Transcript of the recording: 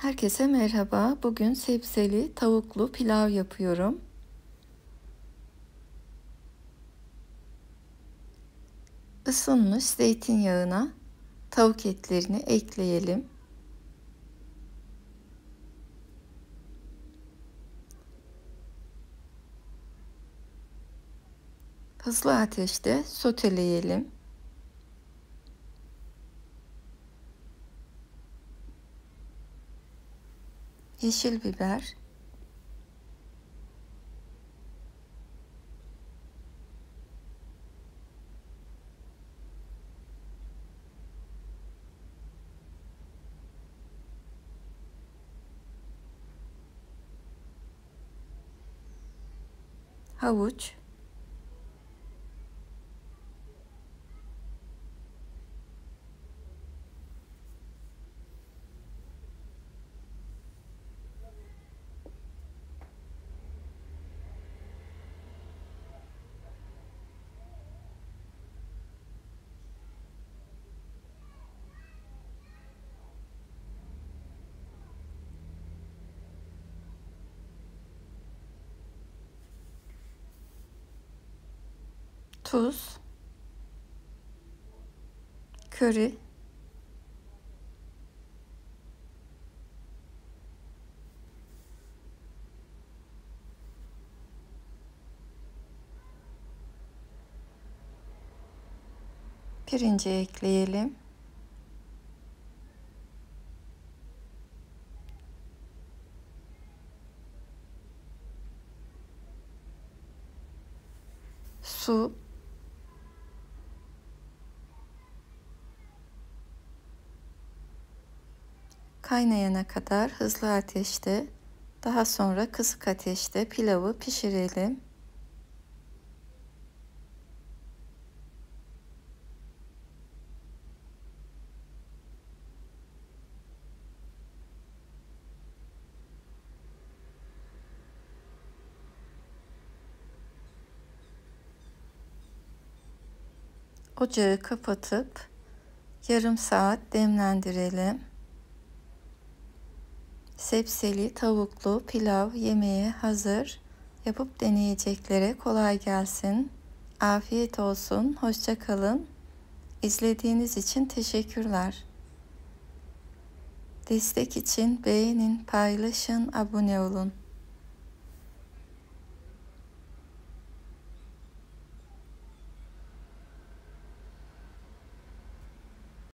Herkese merhaba. Bugün sebzeli tavuklu pilav yapıyorum. Isınmış zeytinyağına tavuk etlerini ekleyelim. Hızlı ateşte soteleyelim. Yeşil biber, havuç, tuz, köri, pirinci ekleyelim. Su kaynayana kadar hızlı ateşte, daha sonra kısık ateşte pilavı pişirelim. Ocağı kapatıp yarım saat demlendirelim. Sepseli tavuklu pilav yemeği hazır. Yapıp deneyeceklere kolay gelsin. Afiyet olsun. Hoşça kalın. İzlediğiniz için teşekkürler. Destek için beğenin, paylaşın, abone olun.